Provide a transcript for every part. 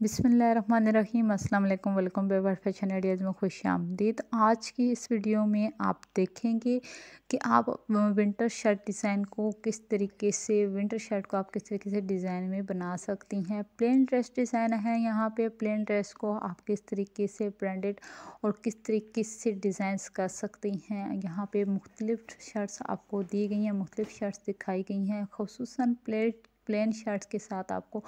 बिसमीम अस्सलाम वालेकुम वेलकम बेवर फ़ैशन आइडियाज़ में खुश आमदीद। आज की इस वीडियो में आप देखेंगे कि आप विंटर शर्ट डिज़ाइन को किस तरीके से, विंटर शर्ट को आप किस तरीके से डिज़ाइन में बना सकती हैं। प्लेन ड्रेस डिज़ाइन है यहाँ पे। प्लेन ड्रेस को आप किस तरीके से ब्रांडेड और किस तरीके से डिज़ाइंस कर सकती हैं। यहाँ पे मुख्तलिफ़ शर्ट्स आपको दी गई हैं, मुख्तलिफ़ शर्ट्स दिखाई गई हैं। खसूस प्लेट, प्लेन शर्ट्स के साथ आपको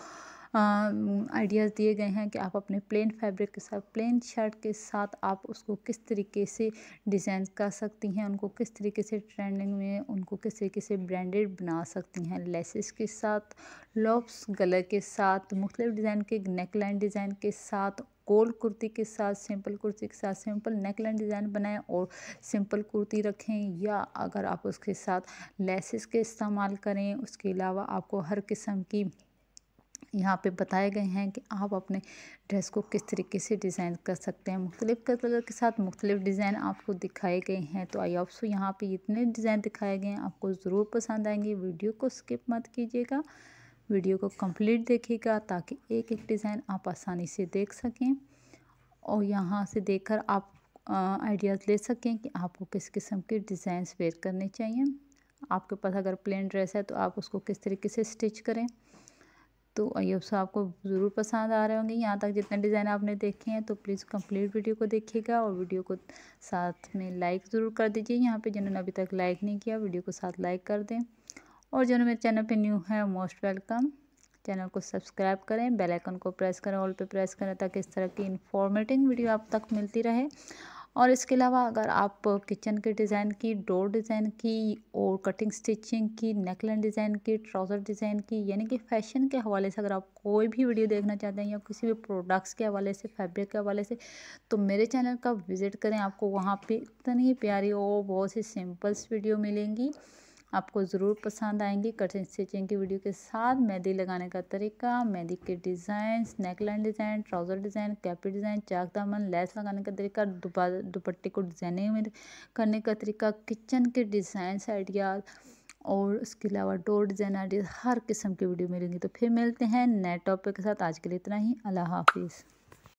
आइडियाज़ दिए गए हैं कि आप अपने प्लेन फैब्रिक के साथ प्लेन शर्ट के साथ आप उसको किस तरीके से डिज़ाइन कर सकती हैं, उनको किस तरीके से ट्रेंडिंग में, उनको किस तरीके से ब्रांडेड बना सकती हैं। लेसेस के साथ लॉप्स गले के साथ, मुख्तलिफ़ डिज़ाइन के नेक लाइन डिज़ाइन के साथ गोल कुर्ती के साथ सिंपल कुर्ती के साथ सिंपल नेक लाइन डिज़ाइन बनाएँ और सिंपल कुर्ती रखें। या अगर आप उसके साथ लेसेस के इस्तेमाल करें, उसके अलावा आपको हर किस्म की यहाँ पे बताए गए हैं कि आप अपने ड्रेस को किस तरीके से डिज़ाइन कर सकते हैं। मुख्तलिफ़ कलर के साथ मुख्तलिफ़ डिज़ाइन आपको दिखाए गए हैं तो आई ऑप्सो यहाँ पे इतने डिज़ाइन दिखाए गए हैं। आपको ज़रूर पसंद आएँगे। वीडियो को स्किप मत कीजिएगा। वीडियो को कंप्लीट देखिएगा ताकि एक एक डिज़ाइन आप आसानी से देख सकें और यहाँ से देखकर आप आइडियाज़ ले सकें कि आपको किस किस्म के डिज़ाइन वेयर करने चाहिए। आपके पास अगर प्लेन ड्रेस है तो आप उसको किस तरीके से स्टिच करें। तो ये सब आपको ज़रूर पसंद आ रहे होंगे। यहाँ तक जितने डिज़ाइन आपने देखे हैं तो प्लीज़ कंप्लीट वीडियो को देखिएगा और वीडियो को साथ में लाइक ज़रूर कर दीजिए। यहाँ पे जिन्होंने अभी तक लाइक नहीं किया, वीडियो को साथ लाइक कर दें। और जिन्होंने मेरे चैनल पे न्यू है, मोस्ट वेलकम। चैनल को सब्सक्राइब करें, बेल आइकन को प्रेस करें, ऑल पे प्रेस करें, ताकि इस तरह की इन्फॉर्मेटिव वीडियो आप तक मिलती रहे। और इसके अलावा अगर आप किचन के डिज़ाइन की, डोर डिज़ाइन की और कटिंग स्टिचिंग की नेकलाइन डिज़ाइन की, ट्राउज़र डिज़ाइन की, यानी कि फ़ैशन के हवाले से अगर आप कोई भी वीडियो देखना चाहते हैं या किसी भी प्रोडक्ट्स के हवाले से, फैब्रिक के हवाले से तो मेरे चैनल का विज़िट करें। आपको वहाँ पे इतनी प्यारी और बहुत सी सिंपल्स वीडियो मिलेंगी। आपको ज़रूर पसंद आएँगी। कटिंग स्टिचिंग की वीडियो के साथ मेहंदी लगाने का तरीका, मेहंदी के design neckline design, trouser design, capri design, चाक दामन, लेस लगाने का तरीका दुपट्टे को डिज़ाइनिंग करने का तरीका, किचन के डिज़ाइन आइडियाज़ और उसके अलावा डोर डिज़ाइन आइडियाज़ हर किस्म की वीडियो मिलेंगी। तो फिर मिलते हैं नए टॉपिक के साथ। आज के लिए इतना ही। अल्लाह हाफिज़।